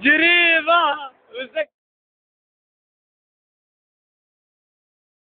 Geri va. Özek